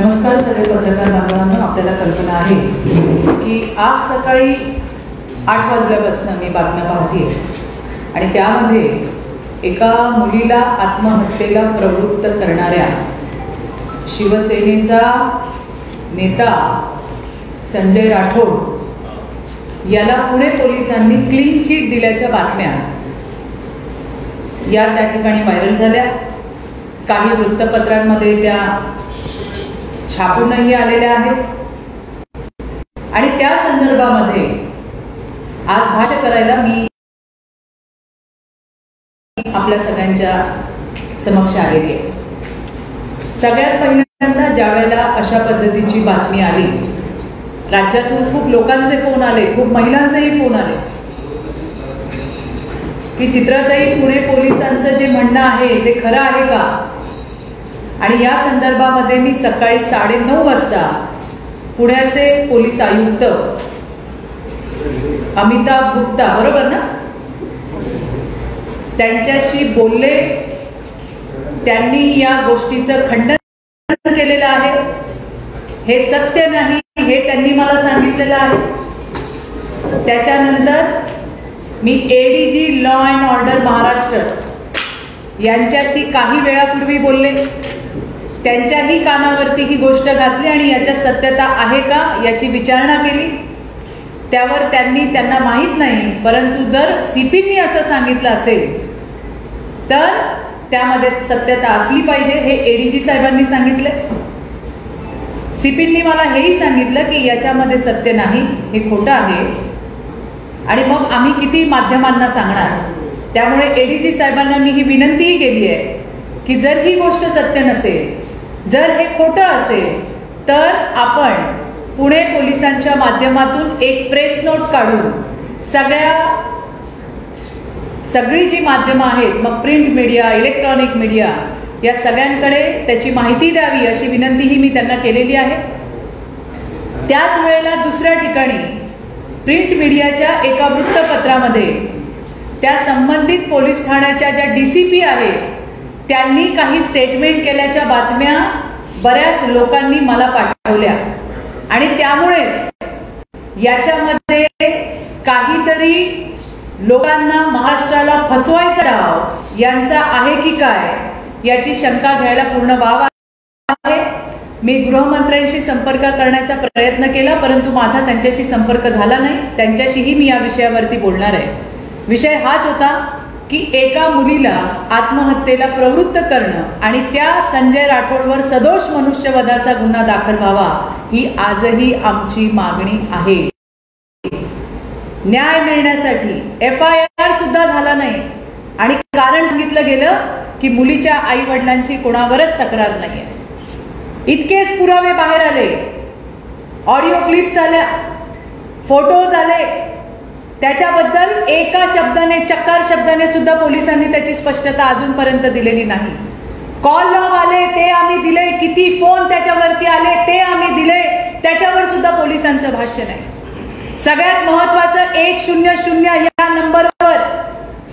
नमस्कार सगळे पत्रकार बांधवांना आपल्याला कल्पना आहे की आज सकाळी आठ वाजल्यापासून मी बातम्या पाहते आणि त्यामध्ये एका मुलीला आत्महत्येला प्रवृत्त करणाऱ्या शिवसेनेचा नेता संजय राठोड याला पुणे पोलिसांनी क्लीन चिट दिल्याच्या बातम्या या त्या ठिकाणी व्हायरल झाल्या. काही वृत्तपत्रांमध्ये त्या छापूनही आलेल्या आहेत. आणि त्या संदर्भामध्ये आज भाष्य करायला मी आपल्या सगळ्यांच्या समक्ष आलेली आहे. सगळ्यात पहिल्यांदा ज्या वेळेला अशा पद्धतीची बातमी आली राज्यातून खूप लोकांचे फोन आले खूप महिलांचेही फोन आले की चित्रताई पुणे पोलिसांचं जे म्हणणं आहे ते खरं आहे का? आणि या संदर्भामध्ये मी सकाळी साडेनऊ वाजता पुण्याचे पोलीस आयुक्त अमिताभ गुप्ता बरोबर ना? त्यांच्याशी बोलले. त्यांनी या गोष्टीचं खंडन केलेलं आहे. हे सत्य नाही हे त्यांनी मला सांगितलेलं आहे. त्याच्यानंतर मी ADG law and order Maharashtra यांच्याशी काही वेळापूर्वी बोलले. त्यांच्याही कानावरती ही गोष्ट घातली आणि याच्यात सत्यता आहे का याची विचारणा केली? त्यावर त्यांनी त्यांना माहीत नाही परंतु जर सीपींनी असं सांगितलं असेल तर त्यामध्ये सत्यता असली पाहिजे हे एडीजी साहेबांनी सांगितले. सीपींनी मला हेही सांगितलं की याच्यामध्ये सत्य नाही हे खोटं आहे. आणि मग आम्ही किती माध्यमांना सांगणार? त्यामुळे एडीजी साहेबांना मी ही विनंतीही केली आहे की जर ही गोष्ट सत्य नसेल जर हे खोटं असेल तर आपण पुणे पोलिसांच्या माध्यमातून एक प्रेस नोट काढून सगळ्या सगळी जी माध्यमं आहेत मग प्रिंट मीडिया इलेक्ट्रॉनिक मीडिया या सगळ्यांकडे त्याची माहिती द्यावी अशी विनंतीही मी त्यांना केलेली आहे. त्याच वेळेला दुसऱ्या ठिकाणी प्रिंट मीडियाच्या एका वृत्तपत्रामध्ये त्या संबंधित पोलीस ठाण्याच्या ज्या डी सी पी आहेत त्यांनी काही स्टेटमेंट केल्याच्या बातम्या बऱ्याच लोकांनी मला पाठवल्या. आणि त्यामुळेच याच्यामध्ये काहीतरी लोकांना महाराष्ट्राला फसवायचा डाव यांचा आहे की काय याची शंका घ्यायला पूर्ण वाव आहे. मी गृहमंत्र्यांशी संपर्क करण्याचा प्रयत्न केला परंतु माझा त्यांच्याशी संपर्क झाला नाही. त्यांच्याशीही मी या विषयावरती बोलणार आहे. विषय हाच होता. की एका मुलीला आत्महत्येला प्रवृत्त करणं आणि त्या संजय राठोडवर सदोष मनुष्यवधाचा गुन्हा दाखल व्हावा ही आजही आमची मागणी आहे. न्याय मिळण्यासाठी एफ आय आर सुद्धा झाला नाही. आणि कारण सांगितलं गेलं की मुलीच्या आई वडिलांची कोणावरच तक्रार नाही इतकेच पुरावे बाहेर आले. ऑडिओ क्लिप्स आल्या. फोटोज आले. त्याच्याबद्दल एका शब्दाने चक्कार शब्दाने सुद्धा पोलिसांनी त्याची स्पष्टता अजूनपर्यंत दिलेली नाही. कॉल लॉग आले ते आम्ही दिले. किती फोन त्याच्यावरती आले ते आम्ही दिले. त्याच्यावर सुद्धा पोलिसांचं भाष्य नाही. सगळ्यात महत्वाचं एक शून्य शून्य या नंबरवर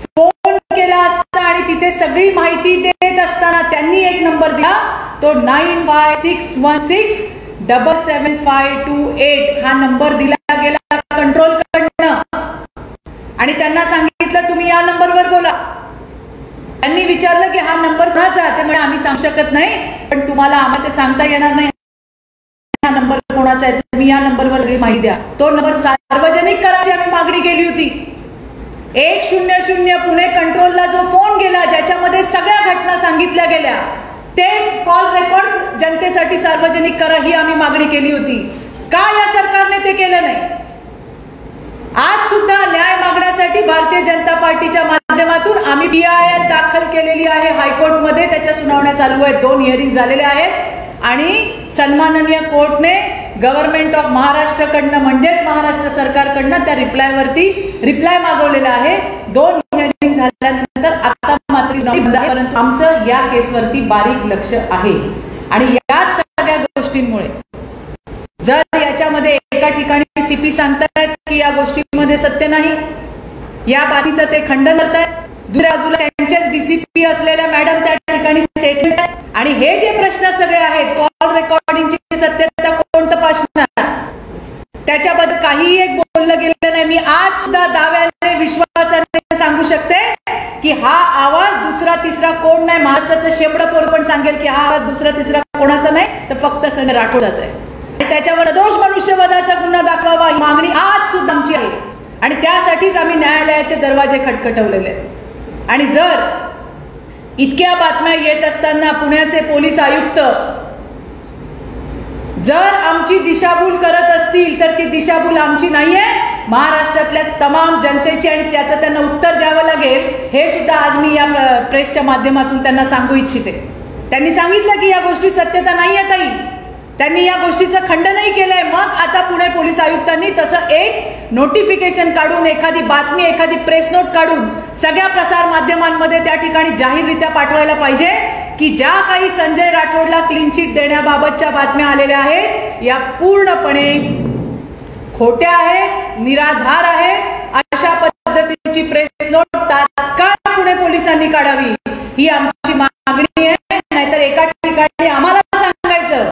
फोन केला असता आणि तिथे सगळी माहिती देत असताना त्यांनी एक नंबर दिला. तो nine five six one six double seven five two eight हा नंबर दिला गेला. आणि त्यांना सांगितलं तुम्ही या नंबरवर बोला. त्यांनी विचारलं की हा नंबर कोणाचा ते म्हणजे आम्ही सांगू शकत नाही पण तुम्हाला आम्हाला ते सांगता येणार नाही. हा नंबर कोणाचा आहे? तुम्ही या नंबरवर माहिती द्या. तो नंबर सार्वजनिक करायची आम्ही मागणी केली होती. एक शून्य शून्य पुणे कंट्रोलला जो फोन गेला ज्याच्यामध्ये सगळ्या घटना सांगितल्या गेल्या ते कॉल रेकॉर्ड जनतेसाठी सार्वजनिक करा ही आम्ही मागणी केली होती. का या सरकारने ते केलं नाही? आज सुद्धा न्याय मागण्यासाठी भारतीय जनता पार्टीच्या माध्यमातून आम्ही पी दाखल केलेली आहे हायकोर्टमध्ये. त्याच्या सुनावण्या चालू आहेत. दोन हिअरिंग झालेल्या आहेत. आणि सन्माननीय कोर्टने गव्हर्नमेंट ऑफ महाराष्ट्रकडनं म्हणजेच महाराष्ट्र सरकारकडनं त्या रिप्लायवरती रिप्लाय मागवलेला आहे. दोन हिअरिंग झाल्यानंतर आता मात्र परंतु आमचं या केसवरती बारीक लक्ष आहे. आणि या सगळ्या गोष्टींमुळे जर याच्यामध्ये एका ठिकाणी सीपी सांगतायत की या गोष्टीमध्ये सत्य नाही या बाबीचं ते खंडन करतायत दुसऱ्या बाजूला त्यांच्याच डीसीपी असलेल्या मॅडम त्या ठिकाणी स्टेटमेंट आणि हे जे प्रश्न सगळे आहेत कॉल रेकॉर्डिंगची सत्यता कोण तपासणार? त्याच्याबद्दल काही एक बोललं गेलं नाही. मी आज सुद्धा दाव्याने विश्वासाने सांगू शकते की हा आवाज दुसरा तिसरा कोण नाही. महाराष्ट्राचं शेपडं पोर पण सांगेल की हा आवाज दुसरा तिसरा कोणाचा नाही. तर फक्त सन राठोडाच आहे. त्याच्यावर दोष मनुष्यवधाचा गुन्हा दाखवावा ही मागणी आज सुद्धा आमची आहे. आणि त्यासाठीच आम्ही न्यायालयाचे दरवाजे खटखटवलेले आहेत. आणि जर इतक्या बातम्या येत असताना पुण्याचे पोलीस आयुक्त जर आमची दिशाभूल करत असतील तर ती दिशाभूल आमची नाहीये. महाराष्ट्रातल्या तमाम जनतेची आणि त्याचं त्यांना उत्तर द्यावं लागेल हे सुद्धा आज मी या प्रेसच्या माध्यमातून त्यांना सांगू इच्छिते. त्यांनी सांगितलं की या गोष्टी सत्यता नाही आहे ताई. त्यांनी या गोष्टीचं खंडनही केलंय. मग आता पुणे पोलीस आयुक्तांनी तसं एक नोटिफिकेशन काढून एखादी बातमी एखादी प्रेस नोट काढून सगळ्या प्रसार माध्यमांमध्ये त्या ठिकाणी जाहीररित्या पाठवायला पाहिजे की ज्या काही संजय राठोडला क्लीन चिट देण्याबाबतच्या बातम्या आलेल्या आहेत या पूर्णपणे खोट्या आहेत निराधार आहेत. अशा पद्धतीची प्रेस नोट तात्काळ पुणे पोलिसांनी काढावी ही आमची मागणी आहे नाहीतर एका ठिकाणी आम्हाला सांगायचं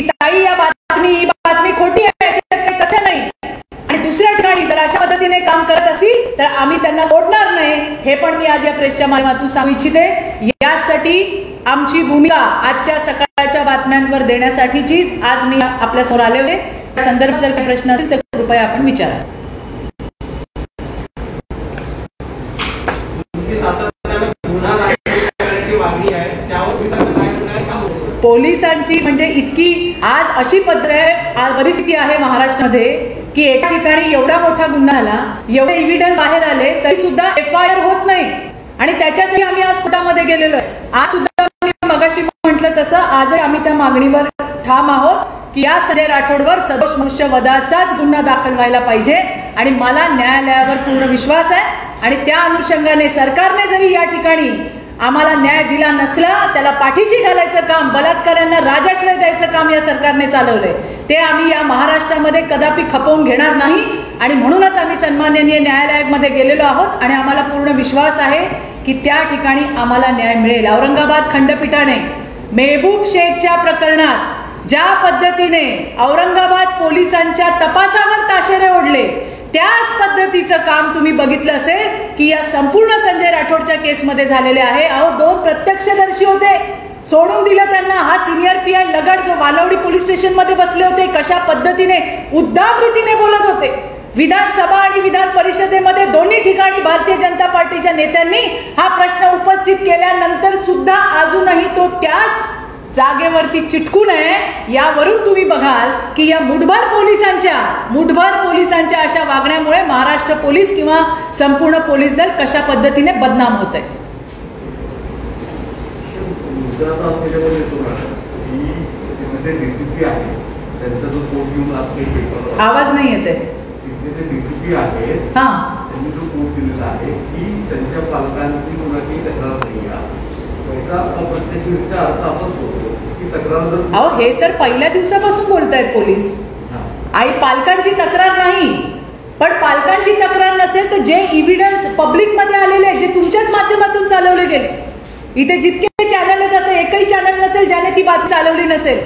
की ताई या बातमी ही बातमी खोटी आहे काही तथ्य नाही. आणि दुसऱ्या ठिकाणी जर अशा पद्धतीने काम करत असतील तर आम्ही त्यांना सोडणार नाही. हे पण मी आज या प्रेसच्या माध्यमातून सांगू इच्छिते. यासाठी आमची भूमिका आजच्या सकाळच्या बातम्यांवर देण्यासाठीचीच आज मी आपल्यासमोर आले होते संदर्भात जर काही प्रश्न असेल तर कृपया आपण विचारा तुमची सातत्याने गुन्हा दाखल करण्याची मागणी आहे त्यावर तुम्ही सगळं काय करणार आहे सांगू पोलिसांची म्हणजे इतकी आज अशी पद्धत आहे आज परिस्थिती आहे महाराष्ट्रामध्ये की एका ठिकाणी एवढा मोठा गुन्हा आला एवढे एव्हिडन्स बाहेर आले तरी सुद्धा एफ आय आर होत नाही. आणि त्याच्यासाठी आम्ही आज कोर्टामध्ये गेलेलो आहे. आज सुद्धा मगाशी म्हटलं तसं आजही आम्ही त्या मागणीवर ठाम आहोत की या संजय राठोडवर सदोष मनुष्य वदाचाच गुन्हा दाखल व्हायला पाहिजे. आणि मला न्यायालयावर पूर्ण विश्वास आहे. आणि त्या अनुषंगाने सरकारने जरी या ठिकाणी आम्हाला न्याय दिला नसला त्याला पाठीशी घालायचं काम बलात्काऱ्यांना राजाश्रय द्यायचं काम या सरकारने चालवलंय. ते आम्ही या महाराष्ट्रामध्ये कदापि खपवून घेणार नाही आणि म्हणूनच आम्ही सन्माननीय न्यायालयामध्ये गेलेलो आहोत आणि आम्हाला पूर्ण विश्वास आहे की त्या ठिकाणी आम्हाला न्याय मिळेल. औरंगाबाद खंडपीठाने मेहबूब शेखच्या प्रकरणात ज्या पद्धतीने औरंगाबाद पोलिसांच्या तपासावर ताशेरे ओढले त्याच पद्धतीचं काम तुम्ही बघितलं असेल की या संपूर्ण संजय राठोडच्या केसमध्ये झालेले आहे. अहो दोन प्रत्यक्षदर्शी होते. सोडून दिलं त्यांना. हा सिनियर पी आय लगड जो वालवडी पोलीस स्टेशनमध्ये बसले होते कशा पद्धतीने उद्दाम रीतीने बोलत होते. विधानसभा आणि विधान परिषदेमध्ये दोन्ही ठिकाणी भारतीय जनता पार्टीच्या नेत्यांनी हा प्रश्न उपस्थित केल्यानंतर सुद्धा अजूनही तो त्याच जागेवरती चिटकून आहे यावरून तुम्ही बघाल की या मुठभर पोलिसांच्या मुठभर पोलिसांच्या अशा वागण्यामुळे महाराष्ट्र पोलीस किंवा संपूर्ण पोलीस दल कशा पद्धतीने बदनाम होत आहे आवाज नाही येते हा. त्यांनी जो कोर्ट दिलेला आहे की त्यांच्या पालकांची कोणाची तक्रार नाही अहो हे तर पहिल्या दिवसापासून बोलतायत पोलीस. आई पालकांची तक्रार नाही. पण पालकांची तक्रार नसेल तर जे इव्हिडन्स पब्लिकमध्ये आलेले आहेत, जे तुमच्याच माध्यमातून चालवले गेले इथे जितके चॅनल आहेत असं एकही चॅनल नसेल ज्याने ती बातमी चालवली नसेल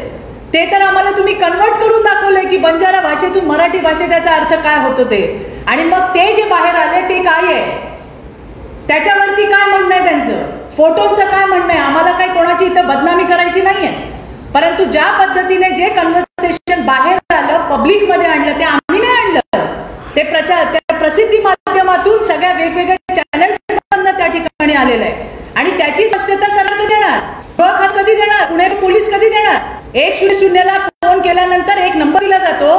ते तर आम्हाला तुम्ही कन्वर्ट करून दाखवलंय की बंजारा भाषेतून मराठी भाषेत त्याचा अर्थ काय होतो ते. आणि मग ते जे बाहेर आले ते काय आहे? त्याच्यावरती काय म्हणणं आहे त्यांचं? फोटोंचं काय म्हणणं आहे? आम्हाला काही कोणाची इथं बदनामी करायची नाहीये. परंतु ज्या पद्धतीने जे कन्व्हर्सेशन बाहेर आलं पब्लिकमध्ये आणलं ते आम्ही नाही आणलं. ते प्रचार त्या प्रसिद्धी माध्यमातून सगळ्या वेगवेगळ्या चॅनल्स त्या ठिकाणी आलेलं आहे. आणि त्याची स्पष्टता सरकार कधी देणार. गृह कधी देणार? पुणे पोलीस कधी देणार? एक शून्य शून्यला फोन केल्यानंतर एक नंबर दिला जातो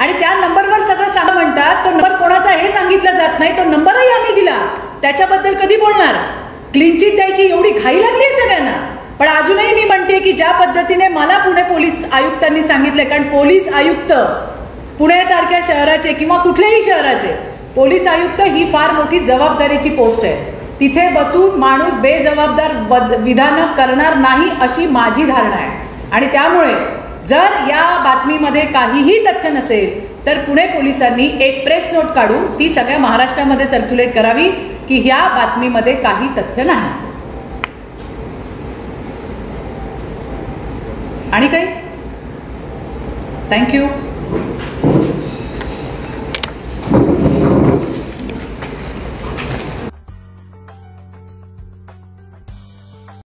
आणि त्या नंबरवर सगळं सांगा म्हणतात तो नंबर कोणाचा हे सांगितलं जात नाही तो नंबरही आम्ही दिला त्याच्याबद्दल कधी बोलणार क्लीन चिट द्यायची एवढी घाई लागली आहे सगळ्यांना पण अजूनही मी म्हणते की ज्या पद्धतीने मला पुणे पोलीस आयुक्तांनी सांगितले कारण पोलीस आयुक्त पुण्यासारख्या शहराचे किंवा कुठल्याही शहराचे पोलीस आयुक्त ही फार मोठी जबाबदारीची पोस्ट आहे. तिथे बसून माणूस बेजबाबदार बद- विधानं करणार नाही अशी माझी धारणा आहे. आणि त्यामुळे जर या बातमीमध्ये काहीही तथ्य नसेल तर पुणे पोलिसांनी एक प्रेस नोट काढून ती सगळ्या महाराष्ट्रामध्ये सर्क्युलेट करावी की ह्या बातमीमध्ये काही तथ्य नाही. आणि काही? Thank you.